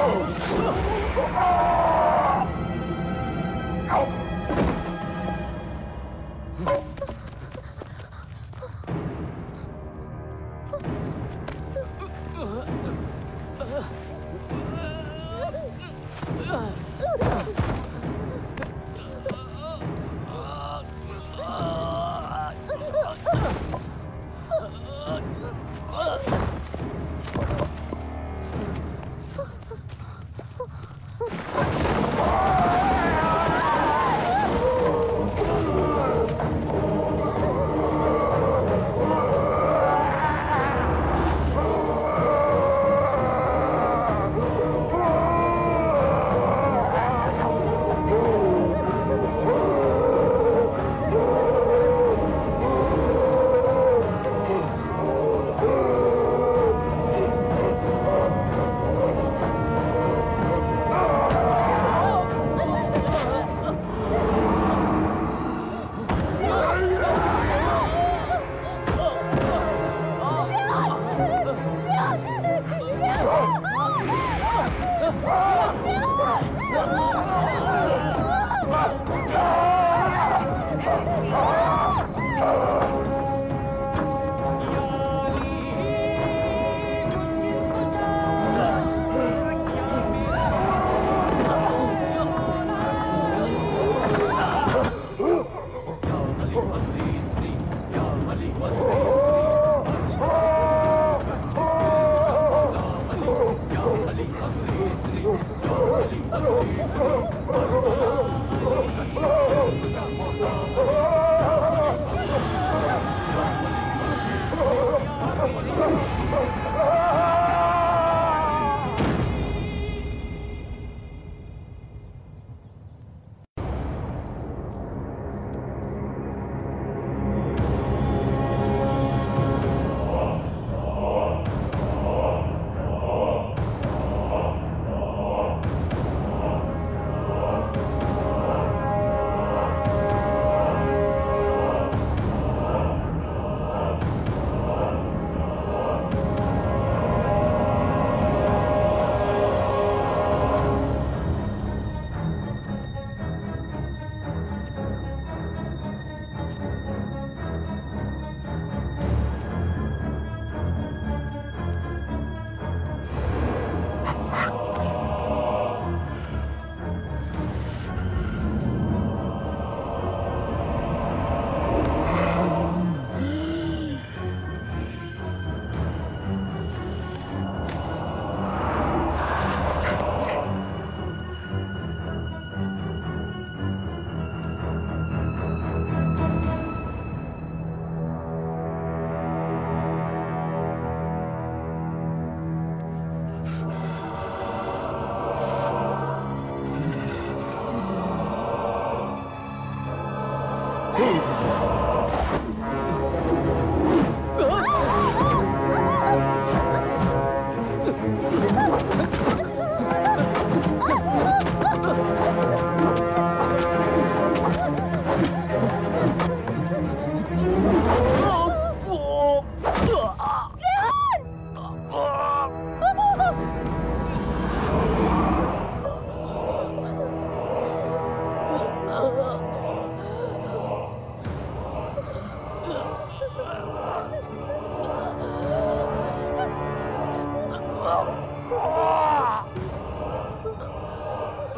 Ugh. あ フフフフ。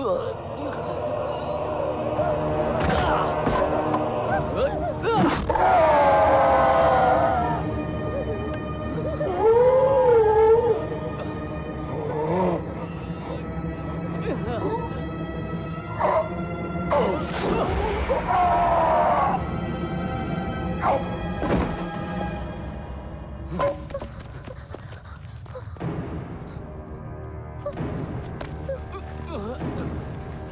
可能。